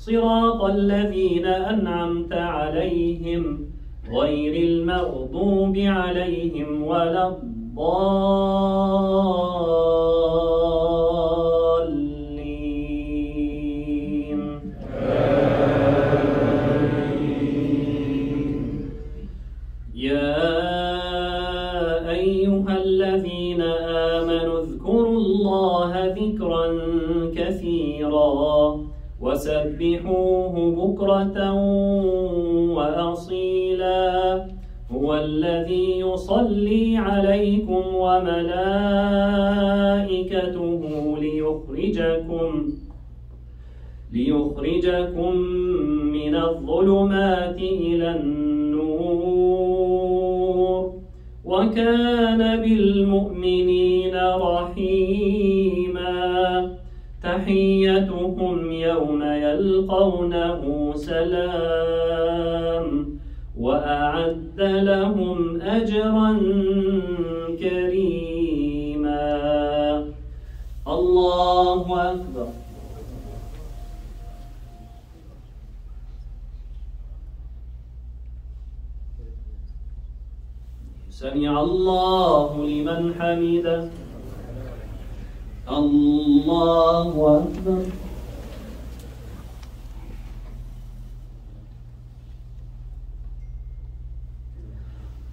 صراط الذين أنعمت عليهم غير المغضوب عليهم ولا الضالين. يا أيها الذين آمنوا اذكروا الله ذكرا كثيرا. وسبحوه بكرة وأصيلا. هو الذي يصلي عليكم وملائكته ليخرجكم ليخرجكم من الظلمات إلى النور. وكان بالمؤمنين رحيما. تحيتهم يوم يلقونه سلام وأعد لهم أجرا كريما. الله أكبر. سمع الله لمن حمده. الله أكبر.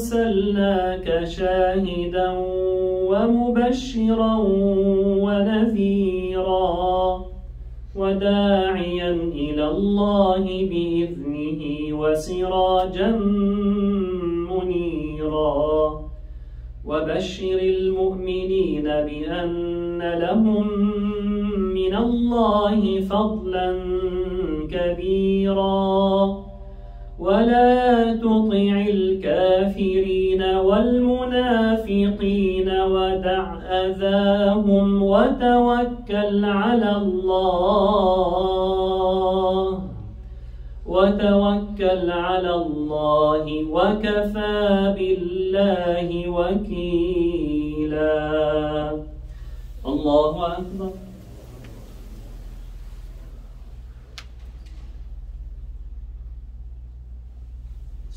أرسلناك شاهدا ومبشرا ونذيرا وداعيا إلى الله بإذنه وسراجا منيرا. وبشر المؤمنين بأن لهم من الله فضلا كبيرا. ولا تطع الكافرين والمنافقين ودع أذاهم وتوكل على الله وتوكل على الله وكفى بالله وكيلا. الله أكبر.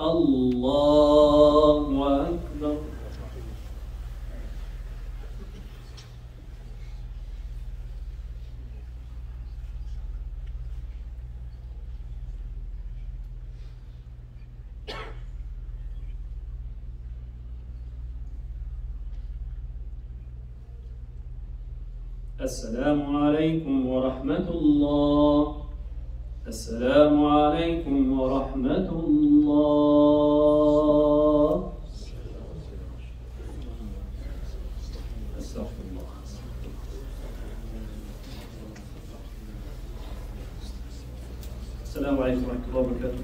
الله أكبر السلام عليكم ورحمة الله السلام عليكم ورحمة الله. استغفر الله السلام عليكم ورحمة الله وبركاته.